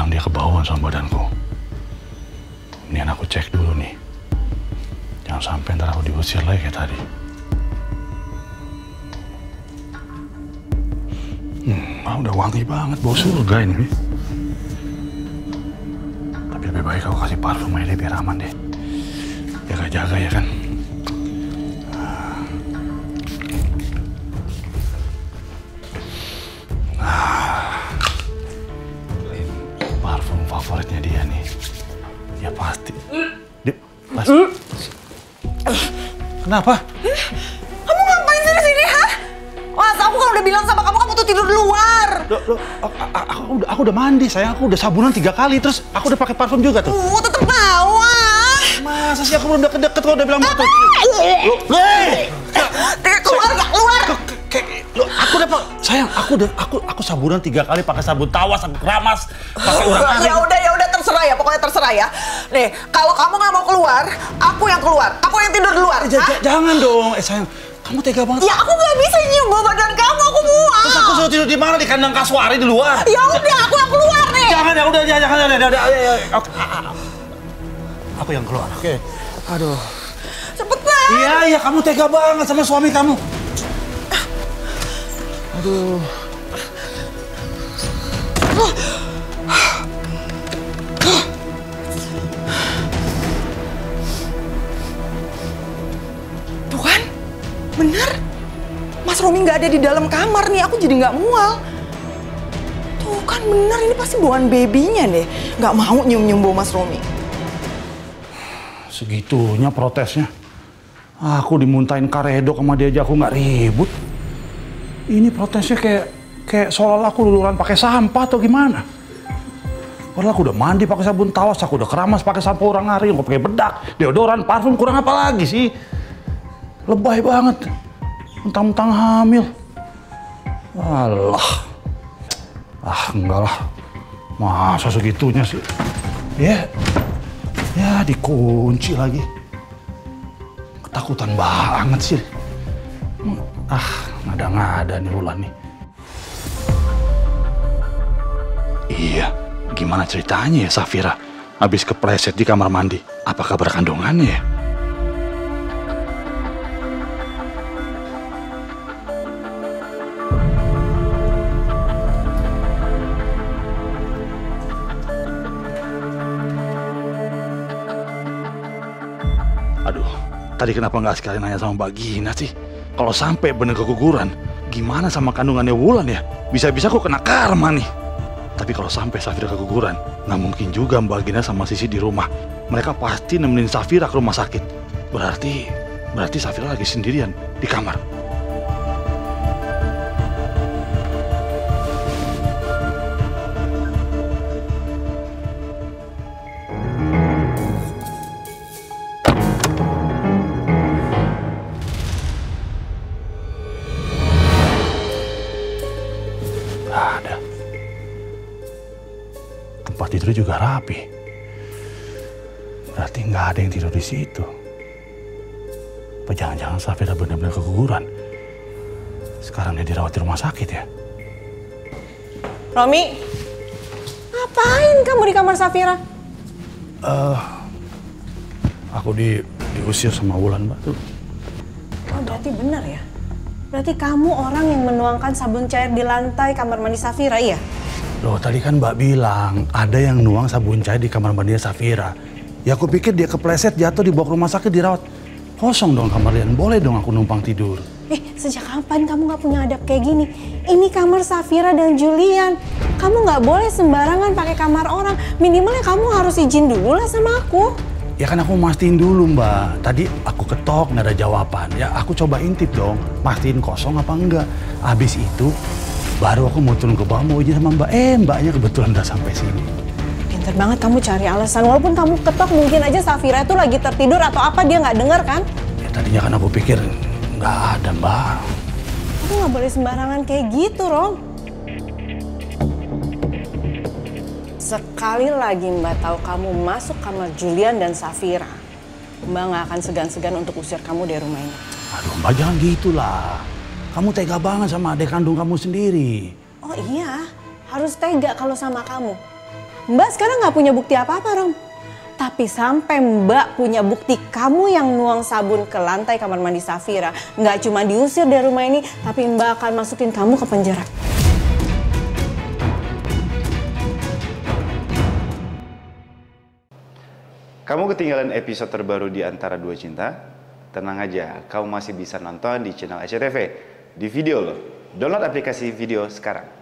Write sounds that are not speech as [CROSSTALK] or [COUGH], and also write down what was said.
bilang dia kebauan sama badanku. Ini aku cek dulu nih. Jangan sampai ntar aku diusir lagi kayak tadi. Hmm, ah, udah wangi banget, bau surga ini. Mi. Tapi lebih baik aku kasih parfum aja deh, biar aman deh. Jaga-jaga ya kan. Dia, pasti. Kenapa? Kamu ngapain sih di sini, ha? Mas, aku kan udah bilang sama kamu, kamu tuh tidur di luar. Loh, loh, aku, aku, udah, aku udah mandi sayang, aku udah sabunan tiga kali, terus aku udah pakai parfum juga tuh. Uh, tetep bau. Masa sih aku belum deket-deket kok udah bilang gitu? Loh, eh, keluar, gak keluar. loh, aku udah pak, sayang, aku udah, aku, aku sabunan tiga kali pakai sabun tawas, sabun keramas, pakai [LAUGHS] urang arit. Ya udah, ya udah terserah ya, pokoknya terserah ya. Nih, kalau kamu nggak mau keluar, aku yang keluar. Aku yang tidur di luar. Eh, jangan dong, eh sayang, kamu tega banget. Ya aku nggak bisa nyium bau badan kamu, aku mual. Terus aku suruh tidur di mana? Di kandang kasuari di luar. Ya udah, aku yang keluar nih. Jangan ya, udah, jangan, jangan, jangan, jangan, jangan, Aku yang keluar, oke. Aduh. Cepetan. Iya, iya, kamu tega banget sama suami kamu. Aduh. Tuh bener. Mas Romi nggak ada di dalam kamar nih, aku jadi nggak mual. Tuh kan bener, ini pasti bauan babynya deh. Nggak mau nyium-nyium bau Mas Romi. Segitunya protesnya. Aku dimuntahin karedok sama dia aja aku nggak ribut. Ini protesnya kayak kayak seolah aku luluran pakai sampah atau gimana? Padahal aku udah mandi pakai sabun tawas, aku udah keramas pakai sampo orang hari, aku pakai bedak, deodoran, parfum, kurang apa lagi sih? Lebay banget. Mentang-mentang hamil. Alah. Ah, enggak lah. Masa segitunya sih? Ya, ya dikunci lagi. Ketakutan banget sih. Ah, ngada-ngada nih Wulan nih. Iya, gimana ceritanya ya Safira? Habis kepleset di kamar mandi. Apa kabar kandungannya ya? Tadi kenapa nggak sekali nanya sama Mbak Gina sih? Kalau sampai bener keguguran, gimana sama kandungannya Wulan ya? Bisa-bisa kok kena karma nih. Tapi kalau sampai Safira keguguran, nggak mungkin juga Mbak Gina sama Sisi di rumah. Mereka pasti nemenin Safira ke rumah sakit. Berarti, berarti Safira lagi sendirian di kamar. Juga rapi. Berarti nggak ada yang tidur di situ. Apa jangan-jangan Safira benar-benar keguguran? Sekarang dia dirawat di rumah sakit ya? Romi, ngapain kamu di kamar Safira? Aku di diusir sama Wulan, Mbak. Tuh. Oh, berarti benar ya? Berarti kamu orang yang menuangkan sabun cair di lantai kamar mandi Safira, iya? Loh, tadi kan Mbak bilang ada yang nuang sabun cair di kamar mandinya Safira. Ya aku pikir dia kepleset jatuh dibawa ke rumah sakit dirawat. Kosong dong kamar lian. Boleh dong aku numpang tidur. Eh, sejak kapan kamu nggak punya adab kayak gini? Ini kamar Safira dan Julian. Kamu nggak boleh sembarangan pakai kamar orang. Minimalnya kamu harus izin dulu lah sama aku. Ya kan aku mastiin dulu mbak. Tadi aku ketok nggak ada jawaban. Ya aku coba intip dong. Mastiin kosong apa enggak. Habis itu baru aku mau turun ke bawah mau izin sama mbak. Eh mbaknya kebetulan udah sampai sini. Pinter banget kamu cari alasan. Walaupun kamu ketok mungkin aja Safira itu lagi tertidur atau apa dia nggak dengar kan? Ya tadinya kan aku pikir nggak ada mbak. Kamu nggak boleh sembarangan kayak gitu, Rom. Sekali lagi Mbak tahu kamu masuk kamar Julian dan Safira, Mbak nggak akan segan-segan untuk usir kamu dari rumah ini. Aduh mbak jangan gitulah. Kamu tega banget sama adik kandung kamu sendiri. Oh iya, harus tega kalau sama kamu. Mbak sekarang nggak punya bukti apa-apa, Rom. Tapi sampai Mbak punya bukti kamu yang nuang sabun ke lantai kamar mandi Safira, nggak cuma diusir dari rumah ini, tapi Mbak akan masukin kamu ke penjara. Kamu ketinggalan episode terbaru di Antara Dua Cinta? Tenang aja, kamu masih bisa nonton di channel SCTV. Di video loh. Download aplikasi video sekarang.